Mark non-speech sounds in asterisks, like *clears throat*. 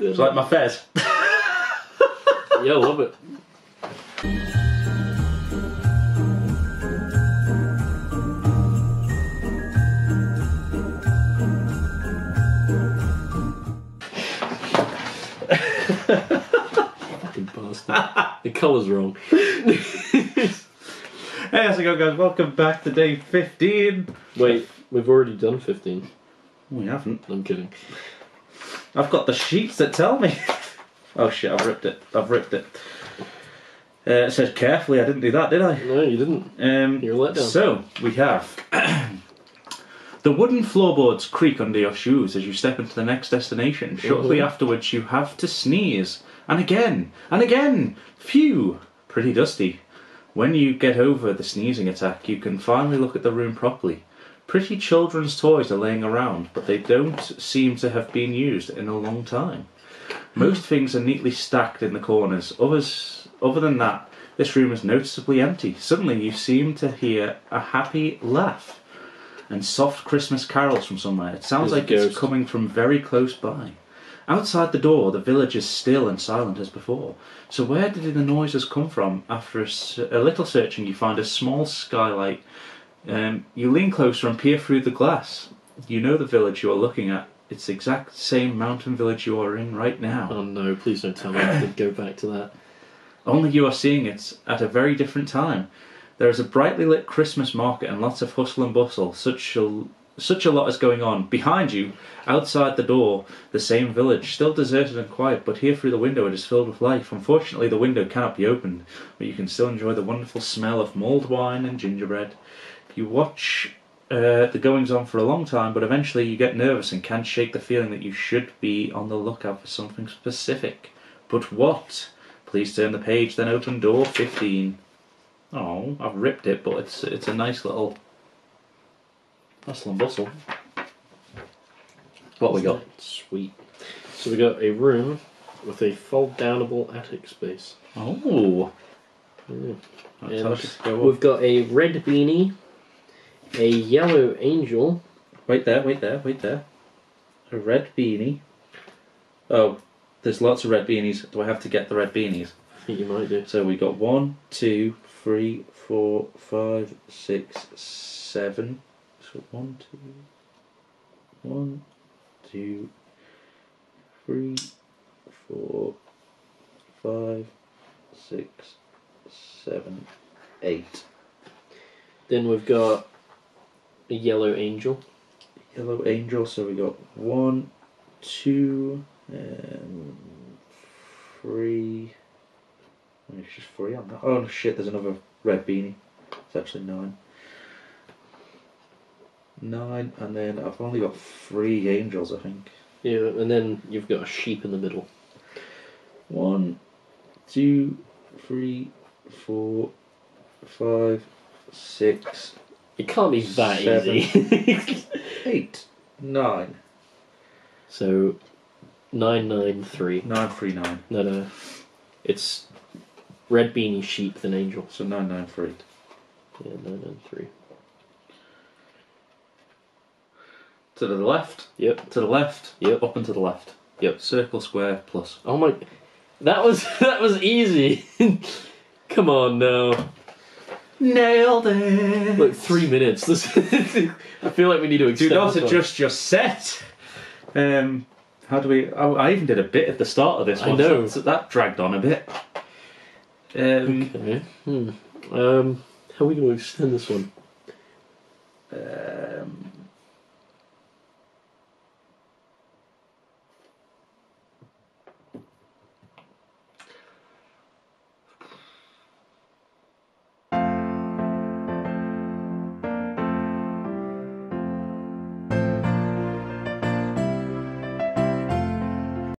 It's like my fez. Yeah, I love it. *laughs* Fucking bastard. The colour's wrong. *laughs* Hey, how's it going, guys? Welcome back to day 15. Wait, we've already done 15. We haven't. I'm kidding. I've got the sheets that tell me. *laughs* Oh shit, I've ripped it. I've ripped it. Uh, it says carefully, I didn't do that, did I? No, you didn't. Um, You're let down. So, we have. *clears throat* the wooden floorboards creak under your shoes as you step into the next destination. Shortly Mhm. afterwards, you have to sneeze. And again, and again. Phew, pretty dusty. When you get over the sneezing attack, you can finally look at the room properly. Pretty children's toys are laying around, but they don't seem to have been used in a long time. Most things are neatly stacked in the corners. Others, other than that, this room is noticeably empty. Suddenly, you seem to hear a happy laugh and soft Christmas carols from somewhere. It sounds There's a like it's ghost. coming from very close by. Outside the door, the village is still and silent as before. So, where did the noises come from? After a little searching, you find a small skylight. Um, you lean closer and peer through the glass. You know the village you are looking at. It's the exact same mountain village you are in right now. Oh no, please don't tell me I have to go back to that. Only you are seeing it at a very different time. There is a brightly lit Christmas market and lots of hustle and bustle. Such a, such a lot is going on. Behind you, outside the door, the same village, still deserted and quiet, but here through the window it is filled with life. Unfortunately, the window cannot be opened, but you can still enjoy the wonderful smell of mulled wine and gingerbread. You watch uh, the goings on for a long time, but eventually you get nervous and can't shake the feeling that you should be on the lookout for something specific. But what? Please turn the page, then open door 15. Oh, I've ripped it, but it's it's a nice little hustle and bustle. What we got? Sweet. So we got a room with a fold downable attic space. Oh, mm. Yeah. And you to go we've got a red beanie, a yellow angel, Wait there, wait there, wait there. A red beanie. Oh, there's lots of red beanies. Do I have to get the red beanies? I think you might do. So we got one, two, three, four, five, six, seven. So one, two, one, two, three, four, five, six, seven, eight. Then we've got a yellow angel. Yellow angel. So we got one, two, um, three. It's just three. Oh shit! There's another red beanie. It's actually nine. Nine, and then I've only got three angels. I think. Yeah, and then you've got a sheep in the middle. One, two, three, four, five, six, It can't be that Seven. easy. *laughs* eight, nine. so, nine nine three. Nine, three, nine. No, no, it's red beanie, sheep, then angel. So nine, nine, three. Yeah, nine nine three. To the left. Yep. To the left. Yep. Up and to the left. Yep. Circle, square, plus. Oh my, that was *laughs* that was easy. *laughs* Come on now. Nailed it. Look, three minutes. *laughs* This, I feel like we need to Do extend. not this one. adjust your set. Um, how do we? I, I even did a bit at the start of this I one. know. So that dragged on a bit. Um, Okay. Hmm. Um, how are we going to extend this one?